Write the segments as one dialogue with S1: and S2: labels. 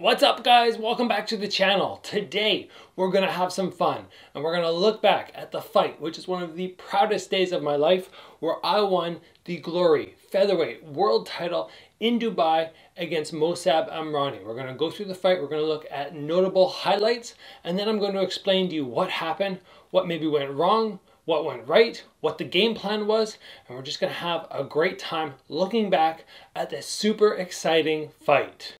S1: What's up guys? Welcome back to the channel. Today we're to have some fun and we're to look back at the fight which is one of the proudest days of my life where I won the Glory Featherweight World title in Dubai against Mosab Amrani. We're to go through the fight, we're to look at notable highlights and then I'm going to explain to you what happened, what maybe went wrong, what went right, what the game plan was, and we're just to have a great time looking back at this super exciting fight.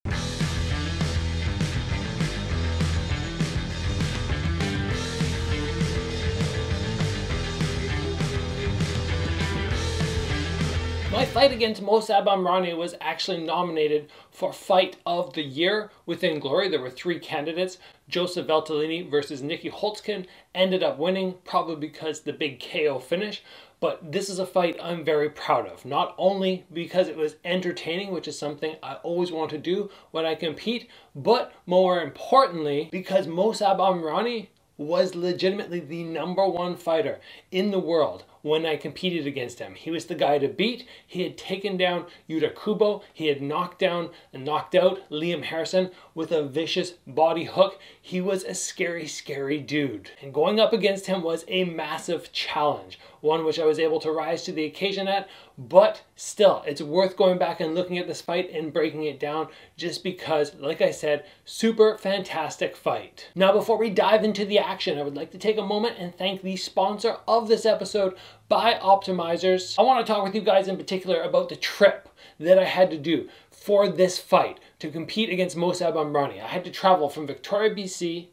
S1: My fight against Mosab Amrani was actually nominated for Fight of the Year within Glory. There were three candidates. Joseph Valtellini versus Nieky Holzken ended up winning, probably because the big KO finish. But this is a fight I'm very proud of. Not only because it was entertaining, which is something I always want to do when I compete, but more importantly, because Mosab Amrani was legitimately the number one fighter in the world when I competed against him. He was the guy to beat. He had taken down Yuta Kubo. He had knocked down and knocked out Liam Harrison with a vicious body hook. He was a scary, scary dude. And going up against him was a massive challenge, one which I was able to rise to the occasion at, but still, it's worth going back and looking at this fight and breaking it down just because, like I said, super fantastic fight. Now, before we dive into the action, I would like to take a moment and thank the sponsor of this episode, BiOptimizers. I want to talk with you guys in particular about the trip that I had to do for this fight to compete against Mosab Amrani. I had to travel from Victoria, BC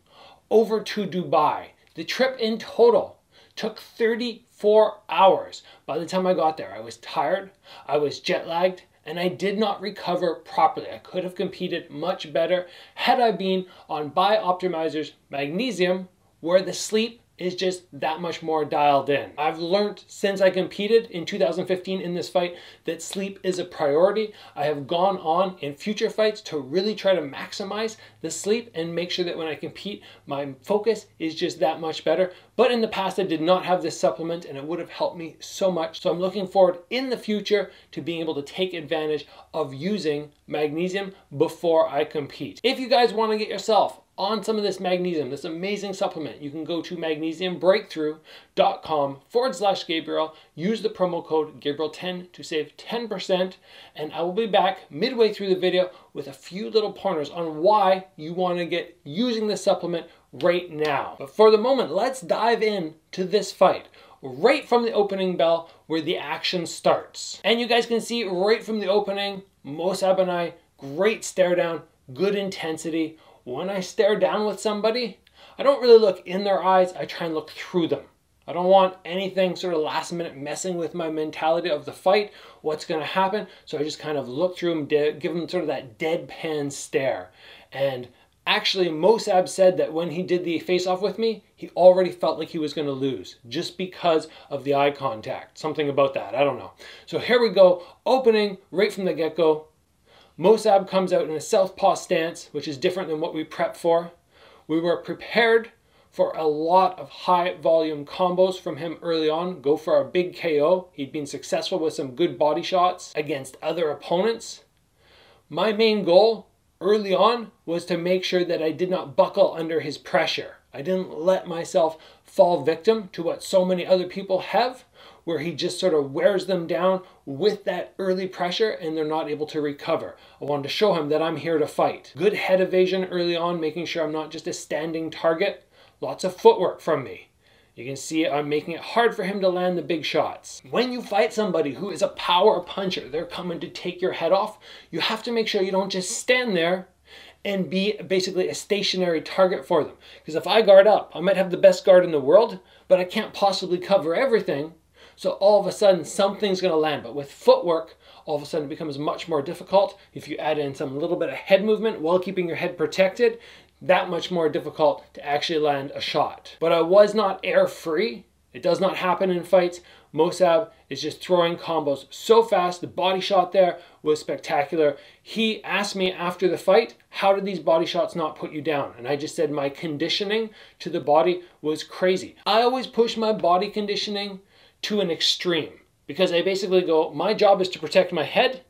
S1: over to Dubai. The trip in total took 34 hours. By the time I got there, I was tired, I was jet lagged, and I did not recover properly. I could have competed much better had I been on BiOptimizers Magnesium, where the sleep is just that much more dialed in. I've learned since I competed in 2015 in this fight that sleep is a priority. I have gone on in future fights to really try to maximize the sleep and make sure that when I compete, my focus is just that much better. But in the past, I did not have this supplement and it would have helped me so much. So I'm looking forward in the future to being able to take advantage of using magnesium before I compete. If you guys want to get yourself on some of this magnesium, this amazing supplement, you can go to magnesiumbreakthrough.com forward slash Gabriel. Use the promo code Gabriel10 to save 10%. And I will be back midway through the video with a few little pointers on why you want to get using this supplement right now. But for the moment, let's dive in to this fight right from the opening bell where the action starts. And you guys can see right from the opening, and I, great stare down, good intensity, when I stare down with somebody, I don't really look in their eyes, I try and look through them. I don't want anything sort of last minute messing with my mentality of the fight, what's going to happen. So I just kind of look through them, give them sort of that deadpan stare. And actually, Mosab said that when he did the face off with me, he already felt like he was going to lose just because of the eye contact. Something about that, I don't know. So here we go, opening right from the get go. Mosab comes out in a southpaw stance, which is different than what we prepped for. We were prepared for a lot of high volume combos from him early on. Go for a big KO. He'd been successful with some good body shots against other opponents. My main goal early on was to make sure that I did not buckle under his pressure. I didn't let myself fall victim to what so many other people have, where he just sort of wears them down with that early pressure and they're not able to recover. I wanted to show him that I'm here to fight. Good head evasion early on, making sure I'm not just a standing target. Lots of footwork from me. You can see I'm making it hard for him to land the big shots. When you fight somebody who is a power puncher, they're coming to take your head off, you have to make sure you don't just stand there and be basically a stationary target for them. Because if I guard up, I might have the best guard in the world, but I can't possibly cover everything so all of a sudden something's going to land. But with footwork, all of a sudden it becomes much more difficult. If you add in some little bit of head movement while keeping your head protected, that much more difficult to actually land a shot. But I was not air free. It does not happen in fights. Mosab is just throwing combos so fast. The body shot there was spectacular. He asked me after the fight, how did these body shots not put you down? And I just said my conditioning to the body was crazy. I always push my body conditioning to an extreme because I basically go, my job is to protect my head.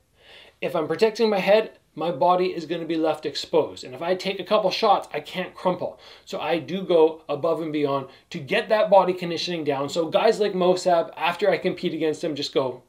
S1: If I'm protecting my head, my body is going to be left exposed. And if I take a couple shots, I can't crumple. So I do go above and beyond to get that body conditioning down. So guys like Mosab, after I compete against him, just go,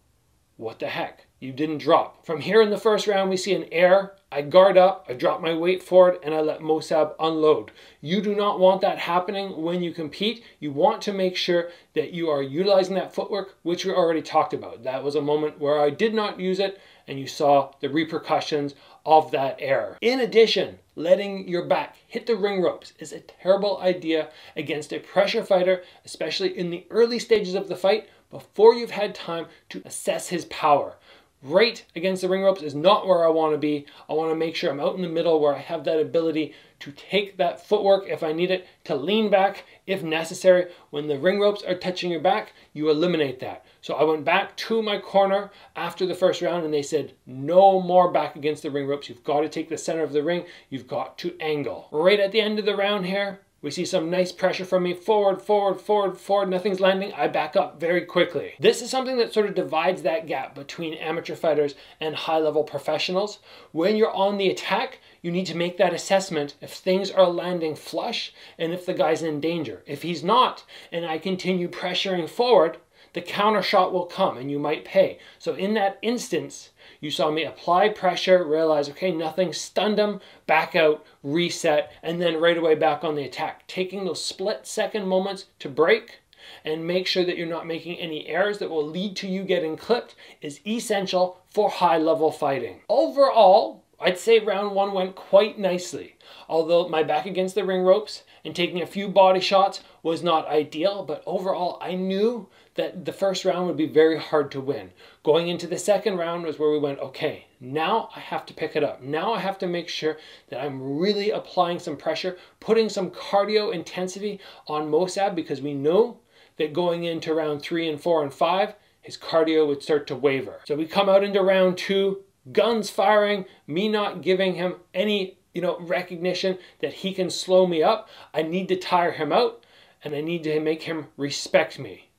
S1: what the heck? You didn't drop. From here in the first round, we see an air. I guard up, I drop my weight forward, and I let Mosab unload. You do not want that happening when you compete. You want to make sure that you are utilizing that footwork, which we already talked about. That was a moment where I did not use it, and you saw the repercussions of that error. In addition, letting your back hit the ring ropes is a terrible idea against a pressure fighter, especially in the early stages of the fight before you've had time to assess his power right against the ring ropes is not where I want to be. I want to make sure I'm out in the middle where I have that ability to take that footwork if I need it, to lean back if necessary. When the ring ropes are touching your back, you eliminate that. So I went back to my corner after the first round and they said, no more back against the ring ropes. You've got to take the center of the ring. You've got to angle. Right at the end of the round here, we see some nice pressure from me, forward, forward, forward, forward, nothing's landing, I back up very quickly. This is something that sort of divides that gap between amateur fighters and high-level professionals. When you're on the attack, you need to make that assessment if things are landing flush and if the guy's in danger. If he's not, and I continue pressuring forward, the counter shot will come and you might pay. So in that instance, you saw me apply pressure, realize, okay, nothing, stunned him, back out, reset, and then right away back on the attack. Taking those split second moments to break and make sure that you're not making any errors that will lead to you getting clipped is essential for high level fighting. Overall, I'd say round one went quite nicely. Although my back against the ring ropes and taking a few body shots was not ideal, but overall I knew that the first round would be very hard to win. Going into the second round was where we went, okay, now I have to pick it up. Now I have to make sure that I'm really applying some pressure, putting some cardio intensity on Mosab because we know that going into round three and four and five, his cardio would start to waver. So we come out into round two, guns firing, me not giving him any you know recognition that he can slow me up. I need to tire him out and I need to make him respect me.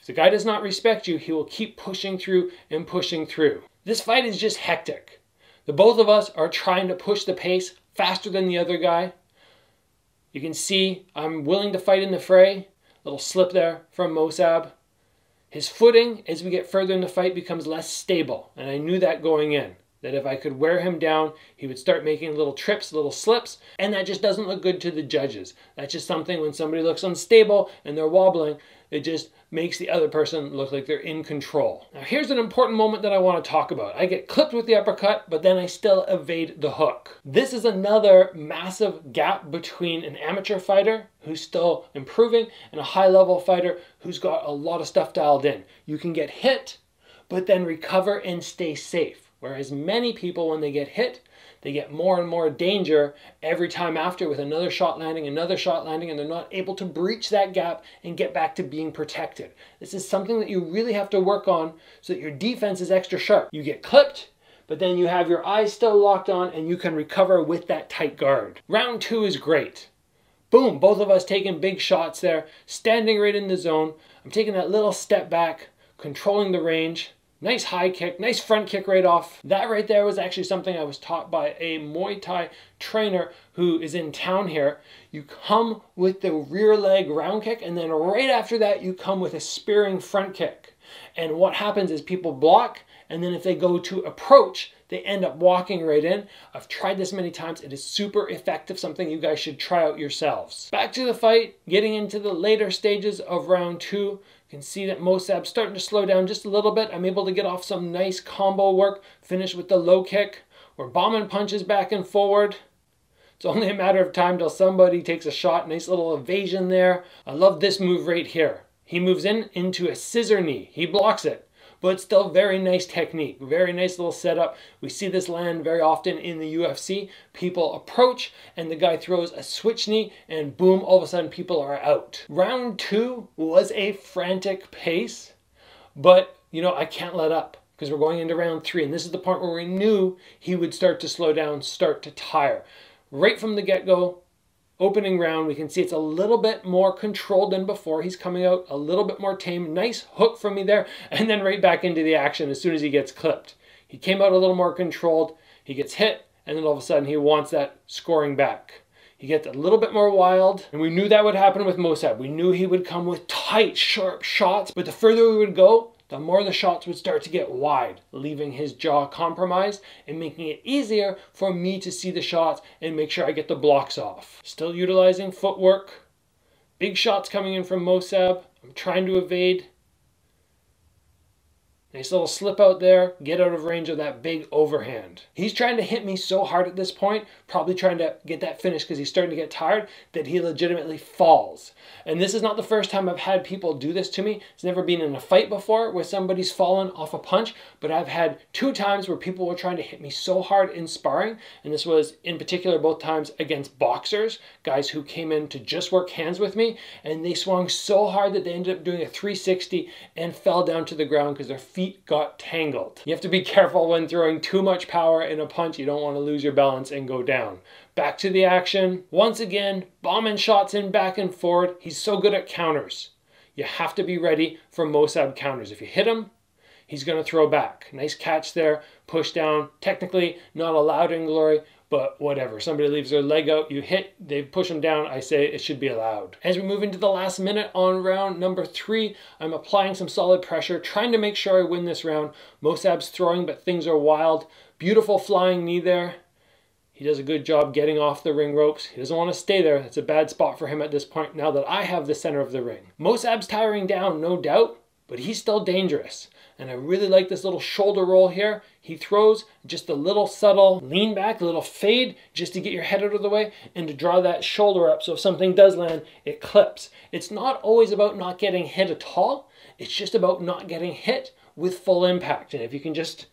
S1: If the guy does not respect you, he will keep pushing through and pushing through. This fight is just hectic. The both of us are trying to push the pace faster than the other guy. You can see I'm willing to fight in the fray. Little slip there from Mosab. His footing, as we get further in the fight, becomes less stable, and I knew that going in. That if I could wear him down, he would start making little trips, little slips, and that just doesn't look good to the judges. That's just something when somebody looks unstable and they're wobbling, it just makes the other person look like they're in control. Now here's an important moment that I want to talk about. I get clipped with the uppercut, but then I still evade the hook. This is another massive gap between an amateur fighter who's still improving and a high level fighter who's got a lot of stuff dialed in. You can get hit, but then recover and stay safe. Whereas many people, when they get hit, they get more and more danger every time after with another shot landing, another shot landing, and they're not able to breach that gap and get back to being protected. This is something that you really have to work on so that your defense is extra sharp. You get clipped, but then you have your eyes still locked on and you can recover with that tight guard. Round two is great. Boom, both of us taking big shots there, standing right in the zone. I'm taking that little step back, controlling the range, Nice high kick, nice front kick right off. That right there was actually something I was taught by a Muay Thai trainer who is in town here. You come with the rear leg round kick and then right after that you come with a spearing front kick. And what happens is people block and then if they go to approach, they end up walking right in. I've tried this many times. It is super effective, something you guys should try out yourselves. Back to the fight, getting into the later stages of round two. You can see that Mosab's starting to slow down just a little bit. I'm able to get off some nice combo work, finish with the low kick. We're bombing punches back and forward. It's only a matter of time till somebody takes a shot. Nice little evasion there. I love this move right here. He moves in into a scissor knee. He blocks it but still very nice technique, very nice little setup. We see this land very often in the UFC. People approach and the guy throws a switch knee and boom, all of a sudden people are out. Round two was a frantic pace, but you know, I can't let up because we're going into round three. And this is the part where we knew he would start to slow down, start to tire. Right from the get-go, opening round, we can see it's a little bit more controlled than before. He's coming out a little bit more tame. Nice hook from me there, and then right back into the action as soon as he gets clipped. He came out a little more controlled. He gets hit, and then all of a sudden he wants that scoring back. He gets a little bit more wild, and we knew that would happen with Mosab. We knew he would come with tight, sharp shots, but the further we would go, the more the shots would start to get wide, leaving his jaw compromised and making it easier for me to see the shots and make sure I get the blocks off. Still utilizing footwork. Big shots coming in from Mosab. I'm trying to evade. Nice little slip out there, get out of range of that big overhand. He's trying to hit me so hard at this point, probably trying to get that finish because he's starting to get tired, that he legitimately falls. And this is not the first time I've had people do this to me. It's never been in a fight before where somebody's fallen off a punch, but I've had two times where people were trying to hit me so hard in sparring, and this was in particular both times against boxers, guys who came in to just work hands with me, and they swung so hard that they ended up doing a 360 and fell down to the ground because their feet feet got tangled. You have to be careful when throwing too much power in a punch. You don't want to lose your balance and go down. Back to the action. Once again, bombing shots in back and forward. He's so good at counters. You have to be ready for Mosab counters. If you hit him, he's going to throw back. Nice catch there, push down. Technically not allowed in glory, but whatever. Somebody leaves their leg out, you hit, they push them down, I say it should be allowed. As we move into the last minute on round number three, I'm applying some solid pressure, trying to make sure I win this round. Mosab's throwing, but things are wild. Beautiful flying knee there. He does a good job getting off the ring ropes. He doesn't want to stay there. It's a bad spot for him at this point now that I have the center of the ring. Mosab's tiring down, no doubt, but he's still dangerous. And I really like this little shoulder roll here. He throws just a little subtle lean back, a little fade, just to get your head out of the way and to draw that shoulder up. So if something does land, it clips. It's not always about not getting hit at all. It's just about not getting hit with full impact. And if you can just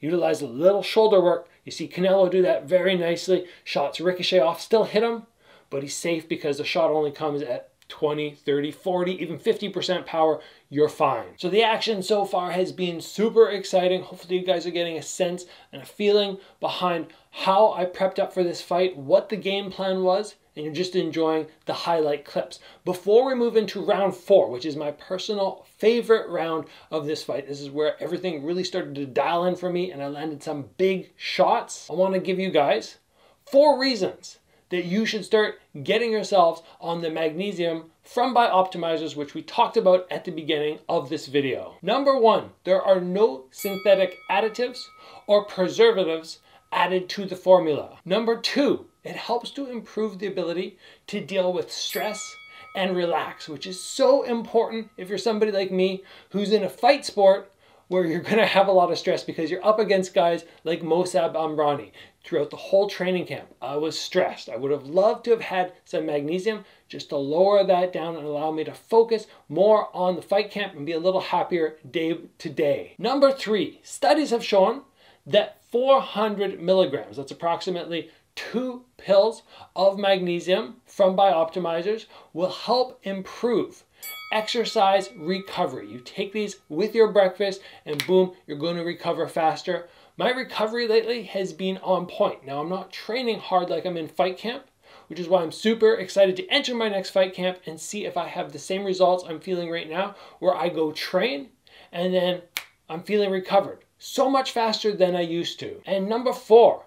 S1: utilize a little shoulder work, you see Canelo do that very nicely. Shots ricochet off, still hit him, but he's safe because the shot only comes at 20, 30, 40, even 50% power, you're fine. So the action so far has been super exciting. Hopefully you guys are getting a sense and a feeling behind how I prepped up for this fight, what the game plan was, and you're just enjoying the highlight clips. Before we move into round four, which is my personal favorite round of this fight, this is where everything really started to dial in for me and I landed some big shots. I want to give you guys four reasons that you should start getting yourselves on the magnesium from Bioptimizers, which we talked about at the beginning of this video. Number one, there are no synthetic additives or preservatives added to the formula. Number two, it helps to improve the ability to deal with stress and relax, which is so important if you're somebody like me who's in a fight sport where you're going to have a lot of stress because you're up against guys like Mosab Amrani. Throughout the whole training camp, I was stressed. I would have loved to have had some magnesium just to lower that down and allow me to focus more on the fight camp and be a little happier day to day. Number three, studies have shown that 400 milligrams, that's approximately two pills of magnesium from Bioptimizers, will help improve exercise recovery. You take these with your breakfast and boom, you're going to recover faster. My recovery lately has been on point. Now I'm not training hard like I'm in fight camp, which is why I'm super excited to enter my next fight camp and see if I have the same results I'm feeling right now where I go train and then I'm feeling recovered so much faster than I used to. And number four,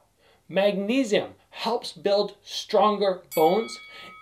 S1: magnesium helps build stronger bones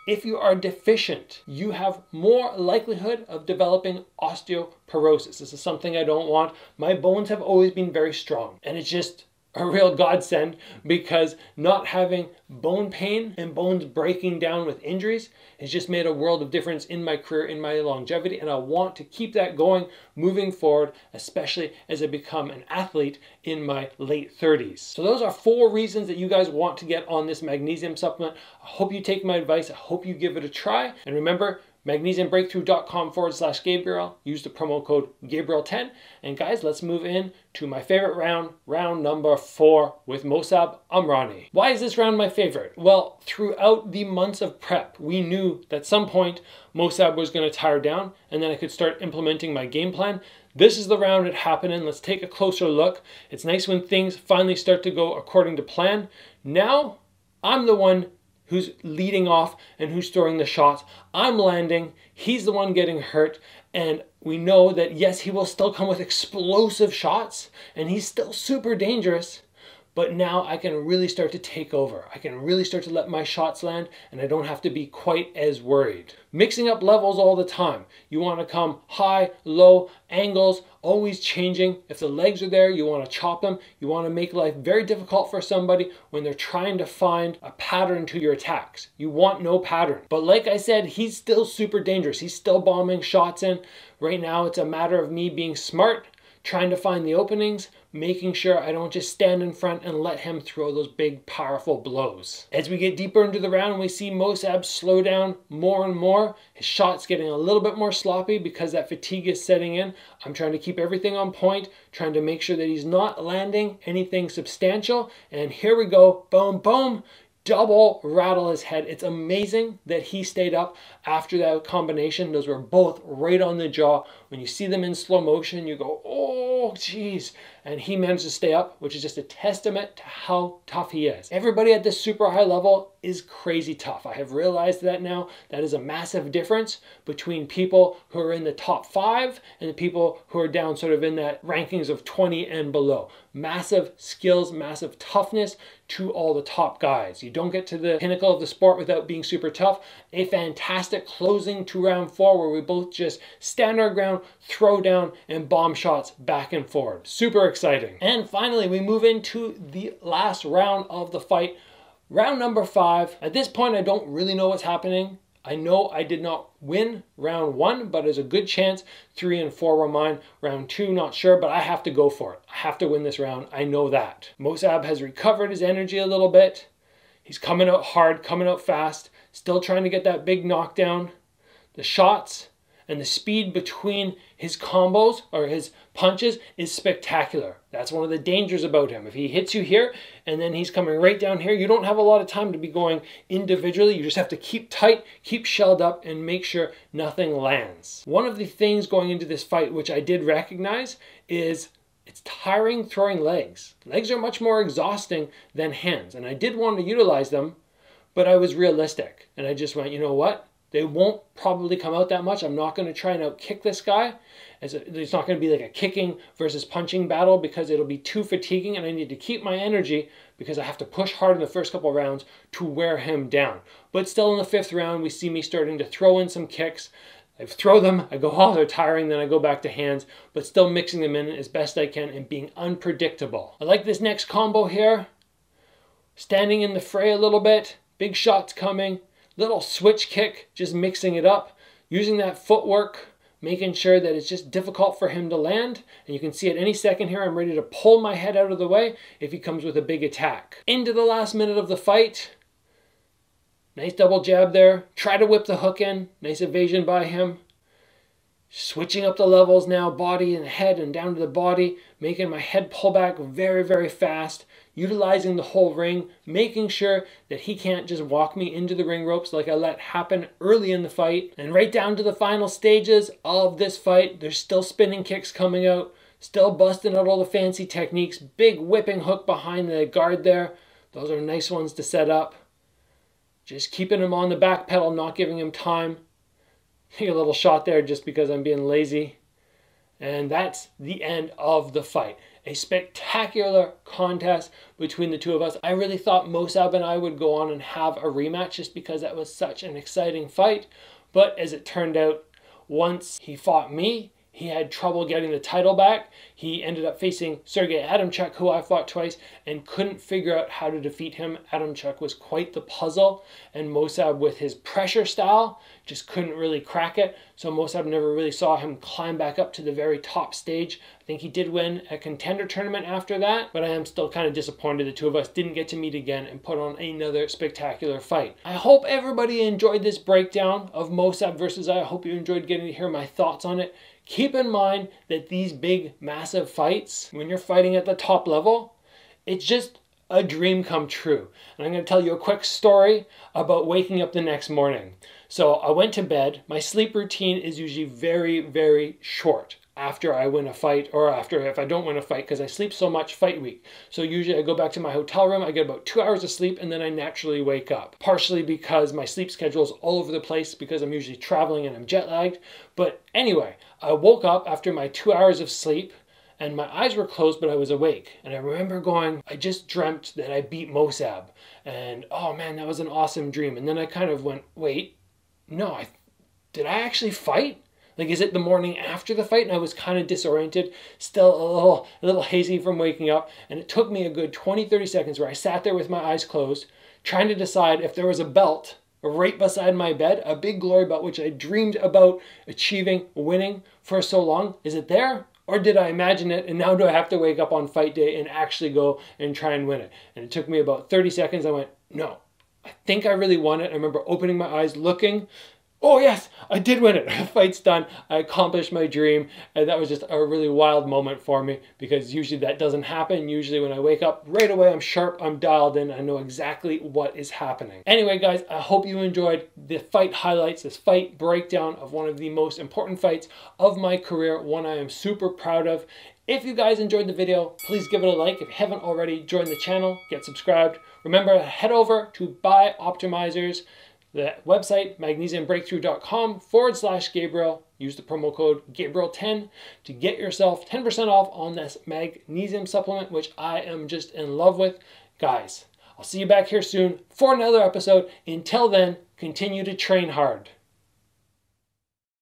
S1: if you are deficient, you have more likelihood of developing osteoporosis. This is something I don't want. My bones have always been very strong, and it's just a real godsend because not having bone pain and bones breaking down with injuries has just made a world of difference in my career, in my longevity, and I want to keep that going moving forward, especially as I become an athlete in my late 30s. So those are four reasons that you guys want to get on this magnesium supplement. I hope you take my advice. I hope you give it a try. And remember, magnesiumbreakthrough.com forward slash Gabriel. Use the promo code Gabriel10. And guys, let's move in to my favorite round, round number four with Mosab Amrani. Why is this round my favorite? Well, throughout the months of prep, we knew that some point Mosab was going to tire down and then I could start implementing my game plan. This is the round it happened in. Let's take a closer look. It's nice when things finally start to go according to plan. Now, I'm the one who's leading off and who's throwing the shots. I'm landing, he's the one getting hurt, and we know that yes, he will still come with explosive shots, and he's still super dangerous, but now I can really start to take over. I can really start to let my shots land and I don't have to be quite as worried. Mixing up levels all the time. You want to come high, low, angles, always changing. If the legs are there, you want to chop them. You want to make life very difficult for somebody when they're trying to find a pattern to your attacks. You want no pattern. But like I said, he's still super dangerous. He's still bombing shots in. Right now, it's a matter of me being smart trying to find the openings, making sure I don't just stand in front and let him throw those big, powerful blows. As we get deeper into the round, we see Mosab slow down more and more. His shot's getting a little bit more sloppy because that fatigue is setting in. I'm trying to keep everything on point, trying to make sure that he's not landing anything substantial. And here we go, boom, boom double rattle his head. It's amazing that he stayed up after that combination. Those were both right on the jaw. When you see them in slow motion, you go, oh, geez. And he managed to stay up, which is just a testament to how tough he is. Everybody at this super high level is crazy tough. I have realized that now. That is a massive difference between people who are in the top five and the people who are down sort of in that rankings of 20 and below. Massive skills, massive toughness to all the top guys. You don't get to the pinnacle of the sport without being super tough. A fantastic closing to round four where we both just stand our ground, throw down, and bomb shots back and forward. Super exciting. And finally, we move into the last round of the fight. Round number five. At this point, I don't really know what's happening. I know I did not win round one, but there's a good chance three and four were mine. Round two, not sure, but I have to go for it. I have to win this round. I know that. Mosab has recovered his energy a little bit. He's coming out hard, coming out fast, still trying to get that big knockdown. The shots and the speed between his combos or his punches is spectacular. That's one of the dangers about him. If he hits you here and then he's coming right down here, you don't have a lot of time to be going individually. You just have to keep tight, keep shelled up, and make sure nothing lands. One of the things going into this fight, which I did recognize, is it's tiring throwing legs. Legs are much more exhausting than hands, and I did want to utilize them, but I was realistic. And I just went, you know what? They won't probably come out that much. I'm not going to try and out kick this guy. It's not going to be like a kicking versus punching battle because it'll be too fatiguing and I need to keep my energy because I have to push hard in the first couple rounds to wear him down. But still in the fifth round, we see me starting to throw in some kicks. I throw them, I go, oh, they're tiring, then I go back to hands, but still mixing them in as best I can and being unpredictable. I like this next combo here. Standing in the fray a little bit, big shots coming, little switch kick, just mixing it up, using that footwork, making sure that it's just difficult for him to land. And you can see at any second here, I'm ready to pull my head out of the way if he comes with a big attack. Into the last minute of the fight. Nice double jab there. Try to whip the hook in. Nice evasion by him. Switching up the levels now, body and head and down to the body, making my head pull back very, very fast utilizing the whole ring, making sure that he can't just walk me into the ring ropes like I let happen early in the fight. And right down to the final stages of this fight, there's still spinning kicks coming out, still busting out all the fancy techniques, big whipping hook behind the guard there. Those are nice ones to set up. Just keeping him on the back pedal, not giving him time. Take a little shot there just because I'm being lazy. And that's the end of the fight a spectacular contest between the two of us. I really thought Mosab and I would go on and have a rematch just because that was such an exciting fight. But as it turned out, once he fought me, he had trouble getting the title back. He ended up facing Sergey Adamchuk, who I fought twice, and couldn't figure out how to defeat him. Adamchuk was quite the puzzle, and Mosab, with his pressure style, just couldn't really crack it. So Mosab never really saw him climb back up to the very top stage. I think he did win a contender tournament after that, but I am still kind of disappointed the two of us didn't get to meet again and put on another spectacular fight. I hope everybody enjoyed this breakdown of Mosab versus I. I hope you enjoyed getting to hear my thoughts on it. Keep in mind that these big, massive fights, when you're fighting at the top level, it's just a dream come true. And I'm going to tell you a quick story about waking up the next morning. So I went to bed. My sleep routine is usually very, very short after I win a fight or after if I don't win a fight because I sleep so much fight week. So usually I go back to my hotel room, I get about two hours of sleep, and then I naturally wake up. Partially because my sleep schedule is all over the place because I'm usually traveling and I'm jet lagged. But anyway, I woke up after my two hours of sleep and my eyes were closed, but I was awake. And I remember going, I just dreamt that I beat Mosab. And oh man, that was an awesome dream. And then I kind of went, wait, no, I, did I actually fight? Like, is it the morning after the fight? And I was kind of disoriented, still a little, a little hazy from waking up. And it took me a good 20, 30 seconds where I sat there with my eyes closed, trying to decide if there was a belt right beside my bed, a big glory belt, which I dreamed about achieving, winning for so long. Is it there? Or did I imagine it and now do I have to wake up on fight day and actually go and try and win it? And it took me about 30 seconds. I went, no, I think I really won it. I remember opening my eyes, looking, oh yes, I did win it. The fight's done. I accomplished my dream. And that was just a really wild moment for me because usually that doesn't happen. Usually when I wake up right away, I'm sharp, I'm dialed in, I know exactly what is happening. Anyway, guys, I hope you enjoyed the fight highlights, this fight breakdown of one of the most important fights of my career, one I am super proud of. If you guys enjoyed the video, please give it a like. If you haven't already, join the channel, get subscribed. Remember, head over to BiOptimizers the website, magnesiumbreakthrough.com forward slash Gabriel. Use the promo code Gabriel10 to get yourself 10% off on this magnesium supplement, which I am just in love with. Guys, I'll see you back here soon for another episode. Until then, continue to train hard.